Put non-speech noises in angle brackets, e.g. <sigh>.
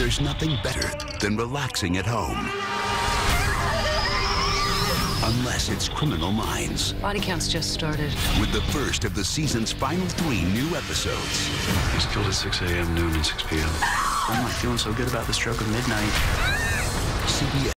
There's nothing better than relaxing at home. Unless it's Criminal Minds. Body count's just started. With the first of the season's final three new episodes. He's killed at 6 a.m., noon, and 6 p.m. <sighs> I'm not feeling so good about the stroke of midnight. CBS.